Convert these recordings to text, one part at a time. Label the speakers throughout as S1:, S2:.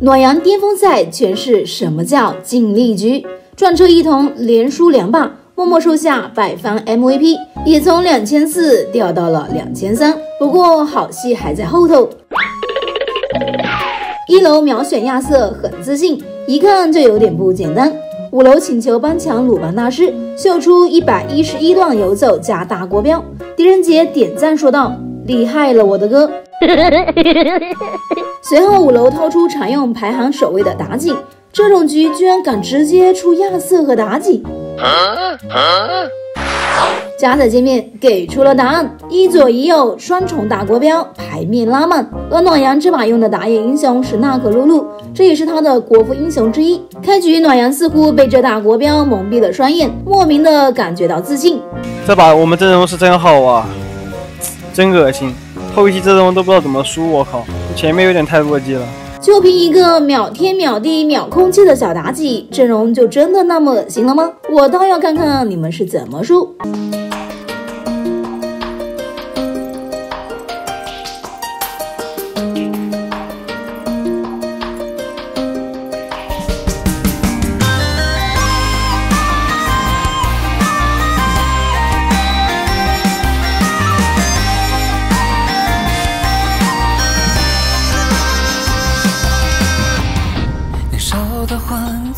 S1: 暖阳巅峰赛诠释什么叫尽力局，转车一同连输两把，默默收下百番 MVP，也从两千四掉到了两千三。不过好戏还在后头。一楼秒选亚瑟很自信，一看就有点不简单。五楼请求帮抢鲁班大师，秀出一百一十一段游走加大国标。狄仁杰点赞说道：“厉害了，我的哥！” 随后五楼掏出常用排行首位的妲己，这种局居然敢直接出亚瑟和妲己。加载界面给出了答案，一左一右双重大国标，牌面拉满。而暖阳这把用的打野英雄是娜可露露，这也是他的国服英雄之一。开局暖阳似乎被这大国标蒙蔽了双眼，莫名的感觉到自信。
S2: 这把我们阵容是真好啊，真恶心，后期阵容都不知道怎么输，我靠，前面有点太弱鸡了。
S1: 就凭一个秒天秒地秒空气的小妲己，阵容就真的那么恶心了吗？我倒要看看你们是怎么输。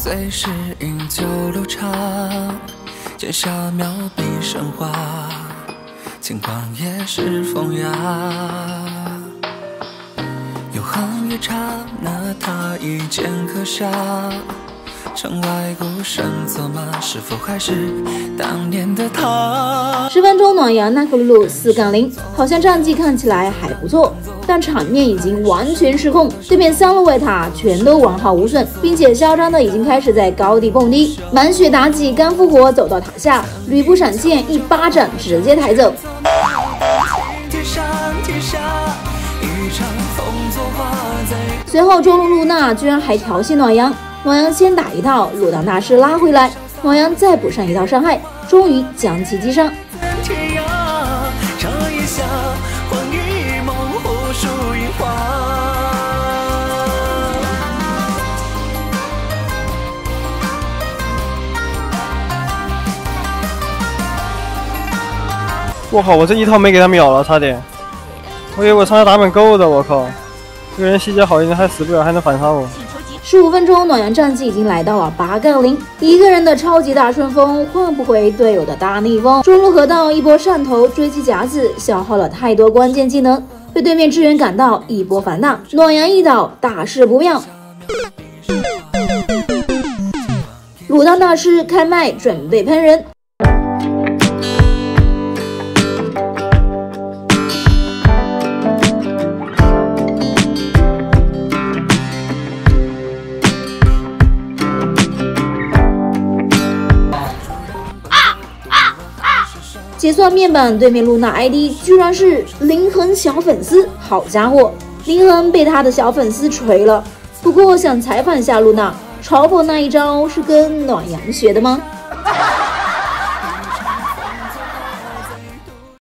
S3: 最是饮酒流长，剑下妙笔生花，轻狂也是风雅。永恒夜刹那，他一剑刻下。城外孤身策马，是否还是当年的他？
S1: 十分钟暖阳，娜可露露四杠零，好像战绩看起来还不错，但场面已经完全失控，对面三路外塔全都完好无损，并且嚣张的已经开始在高地蹦迪。满血妲己刚复活走到塔下，吕布闪现一巴掌直接抬走。随后中路露娜居然还调戏暖阳。暖阳先打一套，入到大师拉回来，暖阳再补上一道伤害，终于将其击伤。
S2: 我靠！我这一套没给他秒了，差点！我以为我上下打满够的，我靠！这个人细节好一点，还死不了，还能反杀我。
S1: 十五分钟，暖阳战绩已经来到了八杠零，一个人的超级大顺风换不回队友的大逆风。中路河道一波上头追击夹子，消耗了太多关键技能，被对面支援赶到，一波反打，暖阳一倒，大事不妙。鲁当大师开麦准备喷人。解算面板，对面露娜 ID 居然是林恒小粉丝，好家伙，林恒被他的小粉丝锤了。不过想采访一下露娜，嘲讽那一招是跟暖阳学的吗？